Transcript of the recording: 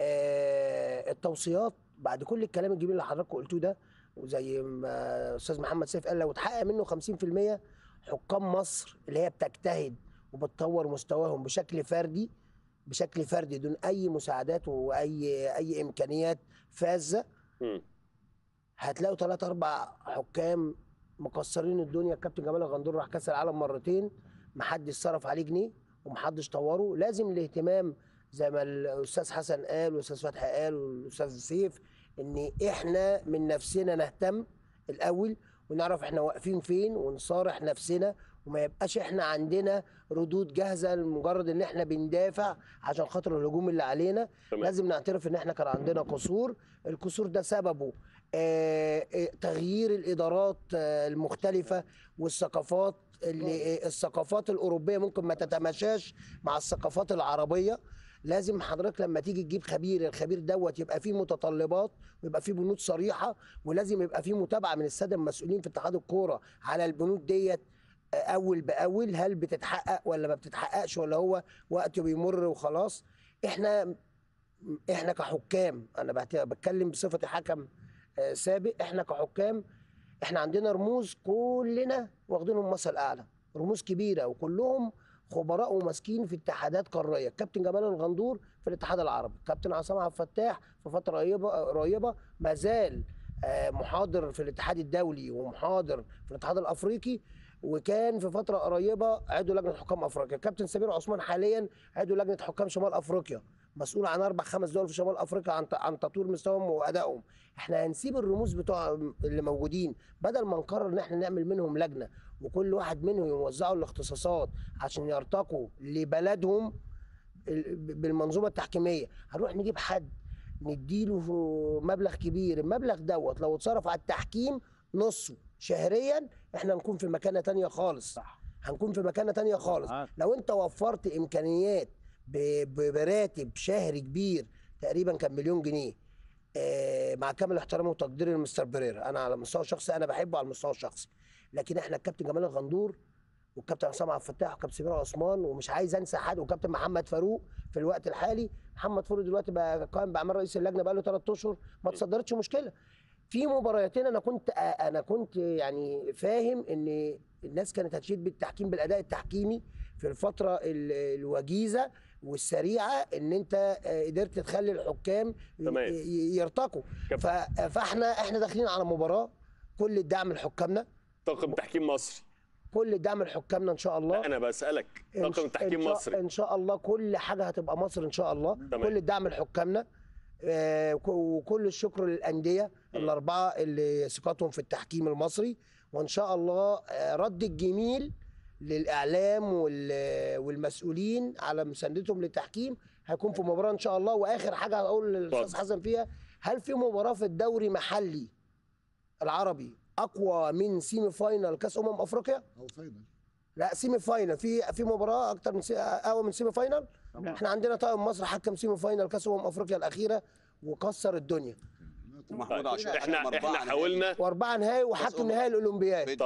آه التوصيات بعد كل الكلام الجميل اللي حضراتكم قلتوه ده وزي ما أستاذ محمد سيف قال لو اتحقق منه 50% حكام مصر اللي هي بتجتهد وبتطور مستواهم بشكل فردي بشكل فردي دون أي مساعدات وأي أي إمكانيات فاذة مم. هتلاقوا ثلاث أربع حكام مكسرين الدنيا الكابتن جمال الغندور راح كأس العالم مرتين محدش صرف عليه جنيه ومحدش طوره لازم الاهتمام زي ما الأستاذ حسن قال والأستاذ فتحي قال والأستاذ سيف إن إحنا من نفسنا نهتم الأول ونعرف إحنا واقفين فين ونصارح نفسنا وما يبقاش إحنا عندنا ردود جاهزة لمجرد إن إحنا بندافع عشان خاطر الهجوم اللي علينا. تمام. لازم نعترف إن إحنا كان عندنا قصور. القصور ده سببه آه، آه، تغيير الإدارات آه، المختلفة والثقافات اللي آه، الثقافات الأوروبية ممكن ما تتماشاش مع الثقافات العربية. لازم حضرتك لما تيجي تجيب خبير الخبير دوت يبقى فيه متطلبات ويبقى فيه بنود صريحة ولازم يبقى فيه متابعة من السادة المسؤولين في اتحاد الكورة على البنود ديت آه، أول بأول هل بتتحقق ولا ما بتتحققش ولا هو وقت بيمر وخلاص. إحنا إحنا كحكام أنا بتكلم بصفتي حكم آه، سابق إحنا كحكام إحنا عندنا رموز كلنا واخدينهم مثل اعلى رموز كبيرة وكلهم خبراء وماسكين في اتحادات قارية. الكابتن جمال الغندور في الاتحاد العربي الكابتن عصام عبد الفتاح في فترة قريبة قريبة ما زال محاضر في الاتحاد الدولي ومحاضر في الاتحاد الأفريقي وكان في فترة قريبة عضو لجنة حكام أفريقيا. الكابتن سمير عثمان حاليا عضو لجنة حكام شمال أفريقيا مسؤول عن أربع خمس دول في شمال أفريقيا عن عن تطوير مستواهم وأدائهم. إحنا هنسيب الرموز بتوع اللي موجودين بدل ما نقرر إن إحنا نعمل منهم لجنة وكل واحد منهم يوزعوا الاختصاصات عشان يرتقوا لبلدهم ال- بالمنظومة التحكيمية هنروح نجيب حد نديله مبلغ كبير. المبلغ دوت لو اتصرف على التحكيم نصه شهريا إحنا نكون في مكانة تانية خالص. صح. هنكون في مكانة تانية خالص. معاك. لو أنت وفرت إمكانيات براتب شهري كبير تقريبا كان مليون جنيه آه، مع كامل احترامي وتقديري لمستر بريرا أنا على المستوى الشخصي أنا بحبه على المستوى الشخصي. لكن إحنا الكابتن جمال الغندور والكابتن عصام عبد الفتاح والكابتن سمير عثمان ومش عايز انسى حد والكابتن محمد فاروق في الوقت الحالي. محمد فاروق دلوقتي بقى قائم بأعمال رئيس اللجنة بقى له ثلاث أشهر. ما تصدرتش مشكلة. في مباراتين أنا كنت أنا كنت يعني فاهم إن الناس كانت هتشيد بالتحكيم بالأداء التحكيمي في الفترة ال- الوجيزة والسريعة إن أنت آه، قدرت تخلي الحكام تمام. يرتقوا. فإحنا إحنا داخلين على مباراة كل الدعم لحكامنا. طاقم تحكيم مصري كل الدعم لحكامنا إن شاء الله. أنا بسألك. طاقم تحكيم مصري. إن شاء الله كل حاجة هتبقى مصر إن شاء الله. تمام. كل الدعم لحكامنا آه، وك- وكل الشكر للأندية الأربعة اللي ثقتهم في التحكيم المصري. وإن شاء الله آه، رد الجميل للإعلام وال- والمسؤولين على مساندتهم للتحكيم. هيكون في مباراة إن شاء الله. وآخر حاجة هقول للأستاذ. حسن فيها هل في مباراة في الدوري محلي العربي؟ أقوى من semi final كأس أمم أفريقيا أو final لا semi final في في مباراة أكتر من. أقوى من semi final طبعا. إحنا عندنا طاقم مصر حكم semi final كأس أمم أفريقيا الأخيرة وكسر الدنيا محمود طيب. عاشور إحنا إحنا. حاولنا وأربعة نهائي وحكم نهائي الأولمبياد طيب